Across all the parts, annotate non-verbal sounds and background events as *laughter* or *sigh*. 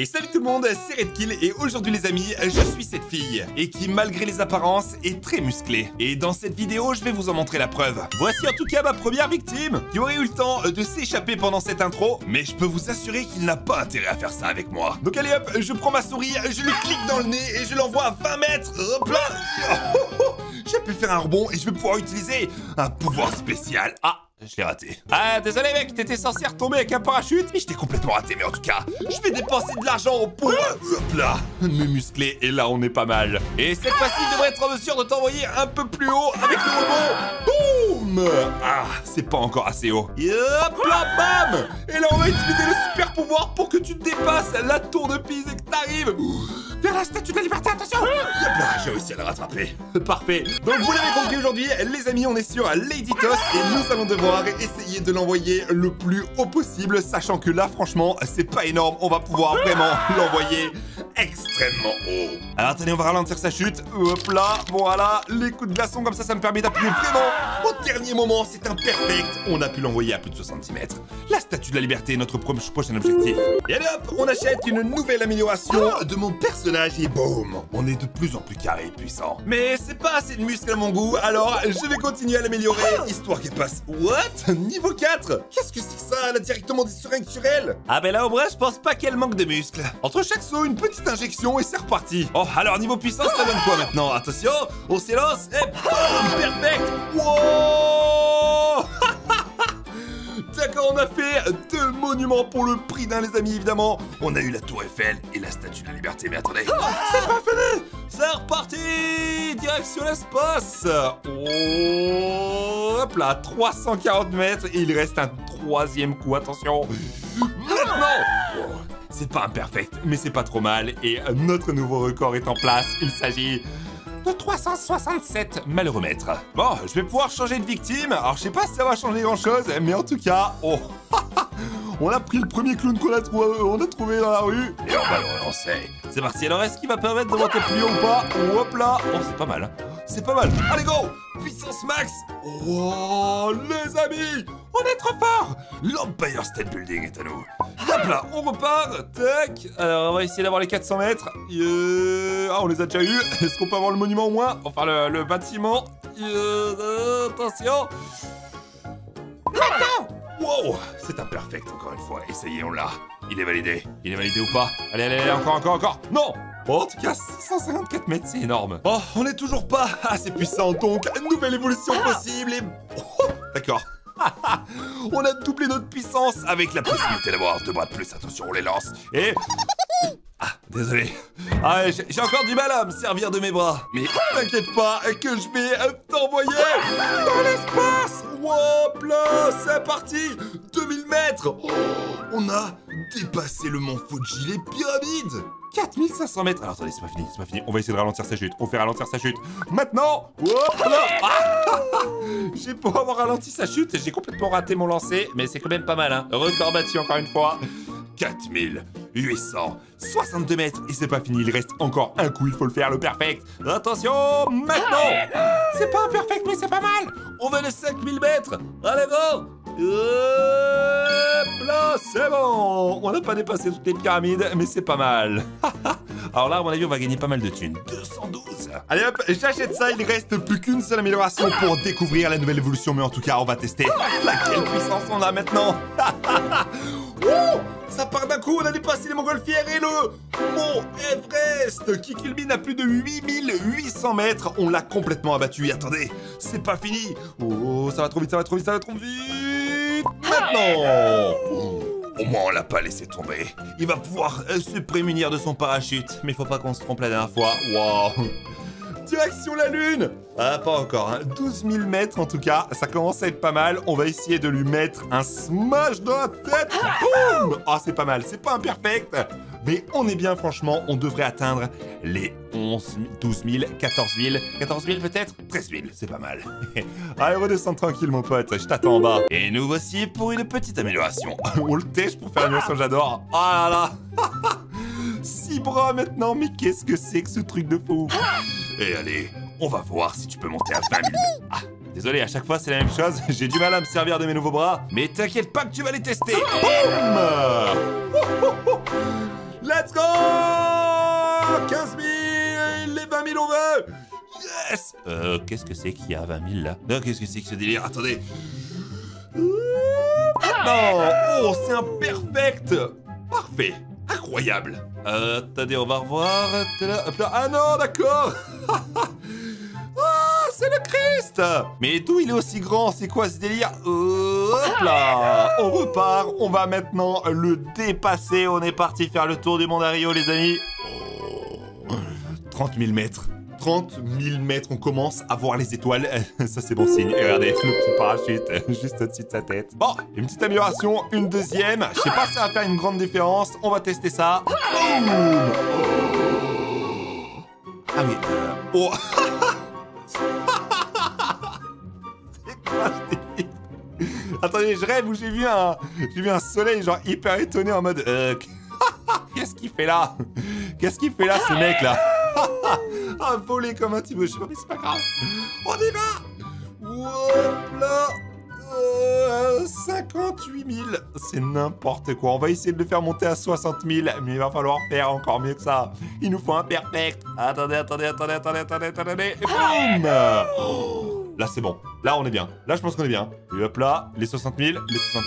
Et salut tout le monde, c'est Redkill et aujourd'hui les amis, je suis cette fille et qui malgré les apparences est très musclée. Et dans cette vidéo, je vais vous en montrer la preuve. Voici en tout cas ma première victime qui aurait eu le temps de s'échapper pendant cette intro, mais je peux vous assurer qu'il n'a pas intérêt à faire ça avec moi. Donc allez hop, je prends ma souris, je lui clique dans le nez et je l'envoie à 20 mètres. Hop là *laughs* J'ai pu faire un rebond et je vais pouvoir utiliser un pouvoir spécial. Ah je l'ai raté. Ah, désolé mec, t'étais censé retomber avec un parachute, mais je t'ai complètement raté, mais en tout cas, je vais dépenser de l'argent pour... Hop là, me muscler, et là on est pas mal. Et cette fois-ci, je devrais être en mesure de t'envoyer un peu plus haut avec le. Boum Ah, c'est pas encore assez haut. Et hop là, bam Et là on va utiliser le super pouvoir pour que tu dépasses la tour de Pise et que t'arrives vers la statue de la liberté, attention là, j'ai réussi à la rattraper. *laughs* Parfait. Donc vous l'avez compris aujourd'hui, les amis, on est sur Lady Toss et nous allons devoir essayer de l'envoyer le plus haut possible, sachant que là, franchement, c'est pas énorme. On va pouvoir vraiment l'envoyer extrêmement haut. Alors, attendez, on va ralentir sa chute. Hop là, voilà. Les coups de glaçon, comme ça, ça me permet d'appuyer vraiment au dernier moment. C'est un perfect. On a pu l'envoyer à plus de 70 mètres. La statue de la liberté est notre prochain objectif. Et allez hop, on achète une nouvelle amélioration de mon personnage et boum, on est de plus en plus carré et puissant. Mais c'est pas assez de muscles à mon goût, alors je vais continuer à l'améliorer, histoire qu'elle passe... What? *laughs* Niveau 4 Qu'est-ce que c'est que ça Elle a directement des seringues sur elle? Ah ben là au vrai je pense pas qu'elle manque de muscles. Entre chaque saut, une petite injection et c'est reparti. Oh alors niveau puissance ça donne quoi maintenant? Attention, on s'élance et boum Perfect. Wow. *laughs* D'accord, on a fait deux monuments pour le prix d'un, les amis, évidemment. On a eu la Tour Eiffel et la Statue de la Liberté. Mais attendez, c'est pas fini. C'est reparti Direction l'espace. Oh, Hop là, 340 mètres et il reste un troisième coup, attention. Maintenant oh, C'est pas imperfect, mais c'est pas trop mal. Et notre nouveau record est en place. Il s'agit de 367 malheureux Bon, je vais pouvoir changer de victime. Alors, je sais pas si ça va changer grand-chose, mais en tout cas, oh, *laughs* on a pris le premier clown qu'on a, on a trouvé dans la rue et on va le relancer. C'est parti. Alors, est-ce qu'il va permettre de monter plus haut ou pas Hop là. Oh, c'est pas mal. Hein. C'est pas mal. Allez, go Puissance max Oh, les amis On est trop fort L'Empire State Building est à nous. Hop là, on repart. Tac. Alors, on va essayer d'avoir les 400 mètres. Ah, on les a déjà eu. Est-ce qu'on peut avoir le monument au moins? Enfin, le, bâtiment. attention. Maintenant Wow C'est imperfect encore une fois. Essayez, on l'a. Il est validé. Il est validé ou pas? Allez, allez, allez, encore, encore, encore. Non en tout cas, 654 mètres, c'est énorme. Oh, on est toujours pas assez puissant, donc nouvelle évolution possible et... Oh, D'accord. *laughs* on a doublé notre puissance avec la possibilité d'avoir deux bras de plus. Attention, on les lance. Et... *laughs* Ah, désolé. Ah, j'ai encore du mal à me servir de mes bras. Mais t'inquiète pas que je vais t'envoyer dans l'espace. Hop là, c'est parti 2000 mètres oh, On a dépassé le mont Fuji, les pyramides 4500 mètres Alors attendez, c'est pas fini, c'est pas fini. On va essayer de ralentir sa chute. On fait ralentir sa chute. Maintenant là ah, J'ai pour avoir ralenti sa chute, j'ai complètement raté mon lancer, mais c'est quand même pas mal, hein. Record battu encore une fois. 4862 mètres et c'est pas fini, il reste encore un coup, il faut le faire, le perfect. Attention, maintenant C'est pas un perfect, mais c'est pas mal On va les 5000 mètres Allez, go là, c'est bon On n'a pas dépassé toutes les pyramides, mais c'est pas mal. *laughs* Alors là, à mon avis, on va gagner pas mal de thunes. 212 Allez hop, j'achète ça, il reste plus qu'une seule amélioration pour découvrir la nouvelle évolution, mais en tout cas, on va tester laquelle puissance on a maintenant. *laughs* Ça part d'un coup, on a dépassé les montgolfières et le Mont Everest qui culmine à plus de 8800 mètres. On l'a complètement abattu. Et attendez, c'est pas fini. Oh, ça va trop vite, ça va trop vite, ça va trop vite. Maintenant Au moins, on l'a pas laissé tomber. Il va pouvoir euh, se prémunir de son parachute. Mais faut pas qu'on se trompe la dernière fois. Waouh *laughs* Direction la Lune Ah, pas encore, hein. 12 000 mètres en tout cas, ça commence à être pas mal. On va essayer de lui mettre un smash dans la tête Boum Ah, oh, c'est pas mal, c'est pas imperfect mais on est bien franchement, on devrait atteindre les 11 000, 12 000, 14 000, 14 000 peut-être? 13 000, c'est pas mal. *laughs* Allez, redescends tranquille mon pote, je t'attends en bas. Et nous voici pour une petite amélioration. *laughs* on le tèche pour faire une j'adore. Oh là là *laughs* 6 bras maintenant, mais qu'est-ce que c'est que ce truc de fou? Et allez, on va voir si tu peux monter à 20 000 Ah, désolé, à chaque fois c'est la même chose. J'ai du mal à me servir de mes nouveaux bras. Mais t'inquiète pas que tu vas les tester. Boum Euh, qu'est-ce que c'est qu'il y a 20 000 là Non, qu'est-ce que c'est que ce délire Attendez Non Oh, c'est un perfect Parfait Incroyable euh, Attendez, on va revoir. Ah non, d'accord *laughs* Ah, c'est le Christ Mais d'où il est aussi grand C'est quoi ce délire euh, Hop là On repart, on va maintenant le dépasser. On est parti faire le tour du monde à Rio, les amis. 30 000 mètres. 30 000 mètres, on commence à voir les étoiles. *laughs* Ça, c'est bon signe. Et regardez, le petit parachute juste au-dessus de sa tête. Bon, une petite amélioration, une deuxième. Je sais pas si ça va faire une grande différence. On va tester ça. Ah oui. Euh... Oh *laughs* Attendez, je rêve où j'ai vu un, j'ai vu un soleil genre hyper étonné en mode. Euh... *laughs* Qu'est-ce qu'il fait là? Qu'est-ce qu'il fait là, ce mec là? Ah, voler comme un petit peu, je sais pas, mais c'est pas grave. On y va Hop là 58 000 C'est n'importe quoi. On va essayer de le faire monter à 60 000, mais il va falloir faire encore mieux que ça. Il nous faut un perfect. Attendez, attendez, attendez, attendez, attendez, attendez. Et boum Là, c'est bon. Là, on est bien. Là, je pense qu'on est bien. Et hop là, les 60 000, les 60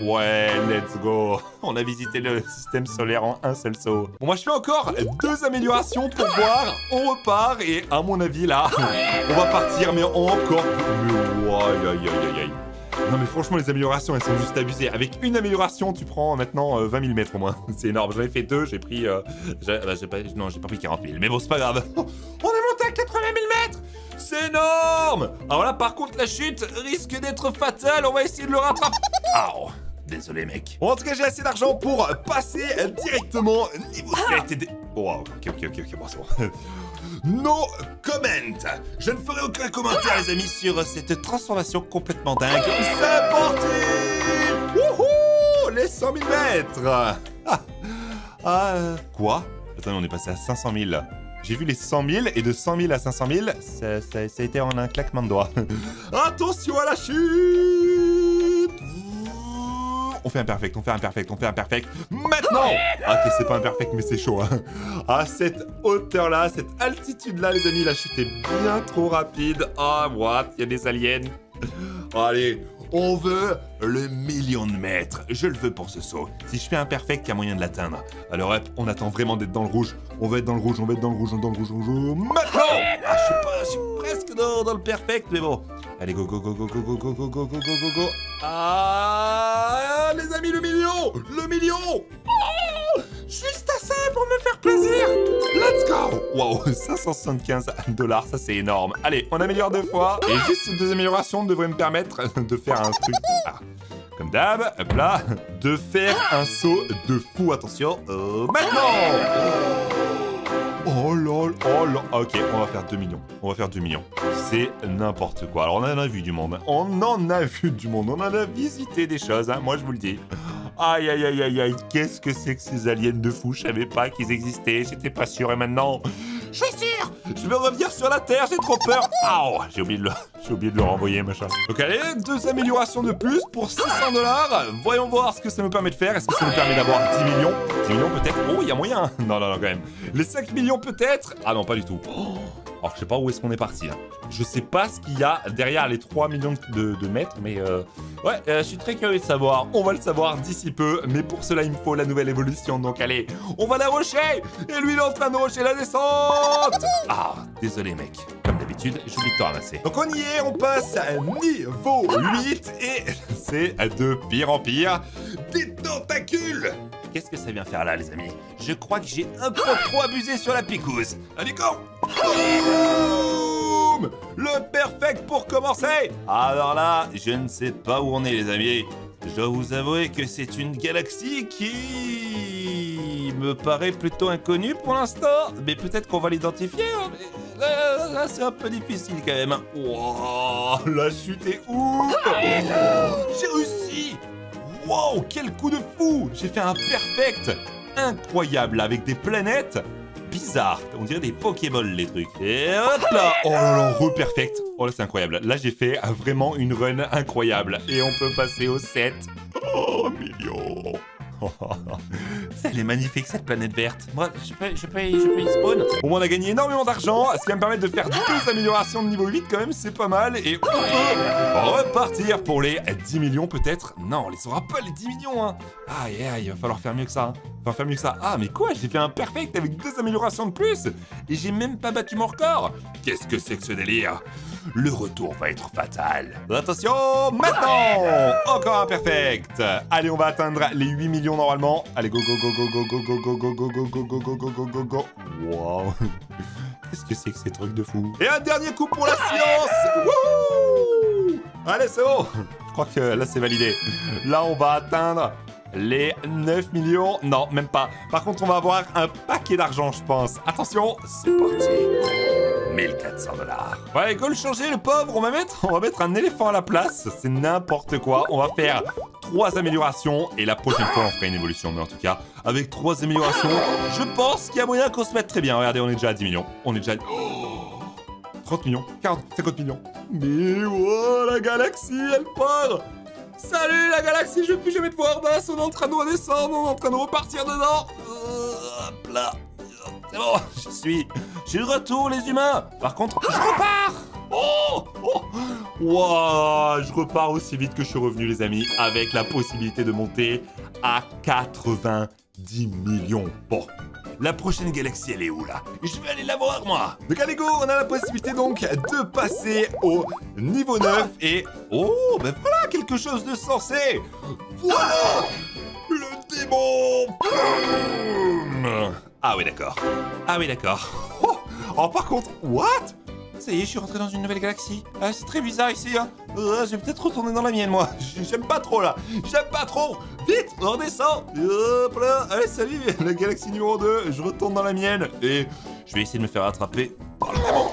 000. Ouais, let's go. *laughs* On a visité le système solaire en un seul saut. Bon, moi, je fais encore deux améliorations pour voir. On repart et, à mon avis, là, *laughs* on va partir, mais encore... Mais, aïe, aïe, aïe, aïe. Non mais franchement les améliorations elles sont juste abusées. Avec une amélioration tu prends maintenant 20 000 mètres au moins. *laughs* C'est énorme. J'en ai fait deux, j'ai pris... Euh, bah, pas, non j'ai pas pris 40 000 mais bon c'est pas grave. On est monté à 80 000 mètres C'est énorme Alors là par contre la chute risque d'être fatale. On va essayer de le rattraper. *laughs* Oh Désolé mec. Bon, en tout cas j'ai assez d'argent pour passer directement niveau 7 et... Oh, ok ok ok ok bon c'est bon. *laughs* No comment Je ne ferai aucun commentaire, les amis, sur cette transformation complètement dingue. C'est parti Wouhou Les 100 000 mètres ah, *laughs* ah, Quoi? Attendez, on est passé à 500 000. J'ai vu les 100 000, et de 100 000 à 500 000, ça, a été en un claquement de doigts. *laughs* Attention à la chute on fait un perfect, on fait un perfect, on fait un perfect. Maintenant ah, Ok, c'est pas un perfect, mais c'est chaud. Hein. À cette hauteur-là, cette altitude-là, les amis, la chute est bien trop rapide. Ah, oh, what? Il y a des aliens. Allez, on veut le million de mètres. Je le veux pour ce saut. Si je fais un perfect, il y a moyen de l'atteindre. Alors hop, on attend vraiment d'être dans le rouge. On va être dans le rouge, on va être dans le rouge, on va être dans le rouge, on va rouge. Maintenant ah, Je sais pas, je suis presque dans, dans le perfect, mais bon. Allez, go, go, go, go, go, go, go, go, go, go, go, go, Ah, les amis, le million Le million oh, pour me faire plaisir Let's go Wow, 575 *laughs* dollars, ça c'est énorme. Allez, on améliore deux fois. Et juste ces deux améliorations devraient me permettre *laughs* de faire un truc... Comme d'hab, hop là, de faire un saut de fou. Attention, euh, maintenant Oh lol, oh lol. Ok, on va faire 2 millions. On va faire 2 millions. C'est n'importe quoi. Alors, on en a vu du monde. On en a vu du monde. On en a visité des choses, hein. moi je vous le dis. Aïe, aïe, aïe, aïe, aïe. Qu'est-ce que c'est que ces aliens de fou Je savais pas qu'ils existaient. J'étais pas sûr. Et maintenant, je suis sûr Je vais revenir sur la Terre. J'ai trop peur. Ah, j'ai oublié de le... J'ai oublié de le renvoyer, machin. Donc allez, deux améliorations de plus pour 600 dollars. Voyons voir ce que ça nous permet de faire. Est-ce que ça nous permet d'avoir 10 millions? 10 millions peut-être? Oh, il y a moyen *laughs* Non, non, non, quand même. Les 5 millions peut-être? Ah non, pas du tout. Oh. Alors, je sais pas où est-ce qu'on est parti. Hein. Je sais pas ce qu'il y a derrière les 3 millions de, mètres, mais euh, ouais, euh, je suis très curieux de savoir. On va le savoir d'ici peu, mais pour cela, il me faut la nouvelle évolution. Donc, allez, on va la rocher Et lui, il est en train de rocher la descente Ah, désolé, mec. D'habitude, j'oublie de te ramasser. Donc, on y est, on passe à niveau 8, et *laughs* c'est de pire en pire. Des tentacules Qu'est-ce que ça vient faire là, les amis? Je crois que j'ai un peu trop abusé sur la picouse. Allez, go Boum Le perfect pour commencer Alors là, je ne sais pas où on est, les amis. Je dois vous avouer que c'est une galaxie qui me paraît plutôt inconnue pour l'instant, mais peut-être qu'on va l'identifier. Hein, c'est un peu difficile quand même. Hein. La chute est ouf J'ai réussi Wow, quel coup de fou J'ai fait un perfect Incroyable, avec des planètes bizarres. On dirait des Pokéballs, les trucs. Et hop là Oh là là, re-perfect Oh là, c'est incroyable. Là, j'ai fait vraiment une run incroyable. Et on peut passer au 7. Oh, million *laughs* Elle est magnifique cette planète verte. Moi, je peux, je peux, je peux y spawn. Bon, on a gagné énormément d'argent, ce qui va me permettre de faire deux améliorations de niveau 8 quand même, c'est pas mal. Et on peut repartir pour les 10 millions peut-être. Non, on les aura pas les 10 millions, hein. Aïe, aïe, il va falloir faire mieux que ça. Hein. Va faire mieux que ça. Ah, mais quoi J'ai fait un perfect avec deux améliorations de plus Et j'ai même pas battu mon record Qu'est-ce que c'est que ce délire le retour va être fatal. Attention, maintenant Encore un perfect Allez, on va atteindre les 8 millions normalement. Allez, go, go, go, go, go, go, go, go, go, go, go, go, go, go, go, go, go, go. Wow Qu'est-ce que c'est que ces trucs de fou Et un dernier coup pour la science Wouhou Allez, c'est bon Je crois que là, c'est validé. Là, on va atteindre les 9 millions. Non, même pas. Par contre, on va avoir un paquet d'argent, je pense. Attention, c'est parti. 1400 dollars. Ouais, go le changer, le pauvre. On va mettre, on va mettre un éléphant à la place. C'est n'importe quoi. On va faire trois améliorations et la prochaine fois, on fera une évolution. Mais en tout cas, avec trois améliorations, je pense qu'il y a moyen qu'on se mette très bien. Regardez, on est déjà à 10 millions. On est déjà à... 30 millions, 40, 50 millions. Mais wow, la galaxie, elle part Salut la galaxie, je vais plus jamais te voir, Bass. On est en train de redescendre, on est en train de repartir dedans. Euh, hop là. C'est bon, je suis... Je suis de retour, les humains Par contre, je repars Oh, oh je repars aussi vite que je suis revenu, les amis, avec la possibilité de monter à 90 millions. Bon, la prochaine galaxie, elle est où, là? Je vais aller la voir, moi Donc allez, go On a la possibilité, donc, de passer au niveau 9 et... Oh, ben voilà, quelque chose de sensé Voilà Le démon ah oui, d'accord. Ah oui, d'accord. Oh, oh, par contre, what? Ça y est, je suis rentré dans une nouvelle galaxie. Ah, c'est très bizarre ici, hein. Euh, je vais peut-être retourner dans la mienne, moi. *laughs* J'aime pas trop, là. J'aime pas trop. Vite, on redescend. Hop là. Allez, salut, la galaxie numéro 2. Je retourne dans la mienne. Et je vais essayer de me faire attraper par le démon.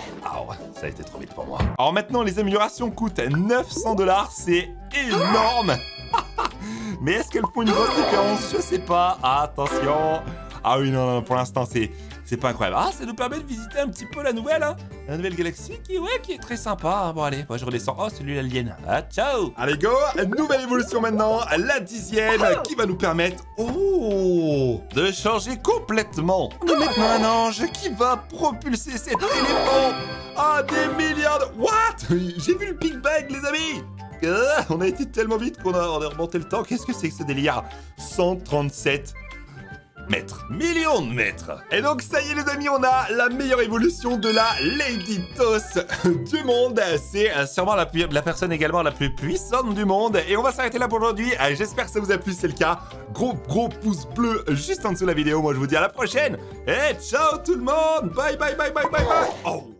Ça a été trop vite pour moi. Alors maintenant, les améliorations coûtent 900 dollars. C'est énorme. *laughs* Mais est-ce qu'elles font une grosse différence? Je sais pas. Attention. Ah oui, non, non, pour l'instant, c'est... C'est pas incroyable. Ah, ça nous permet de visiter un petit peu la nouvelle, hein La nouvelle galaxie qui, ouais, qui est très sympa. Bon, allez, moi je redescends. Oh, celui l'alien. Ah, ciao Allez, go Nouvelle évolution maintenant, la dixième, qui va nous permettre, oh, de changer complètement. De maintenant un ange qui va propulser cet éléphant à des milliards de... What? J'ai vu le Big Bang, les amis ah, on a été tellement vite qu'on a, a remonté le temps. Qu'est-ce que c'est que ce délire? 137 mètres. Millions de mètres. Et donc ça y est les amis, on a la meilleure évolution de la Lady Toss *laughs* du monde. C'est euh, sûrement la, la personne également la plus puissante du monde. Et on va s'arrêter là pour aujourd'hui. Euh, j'espère que ça vous a plu, c'est le cas. Gros gros pouce bleu juste en dessous de la vidéo. Moi je vous dis à la prochaine. Et ciao tout le monde. Bye bye bye bye bye bye. Oh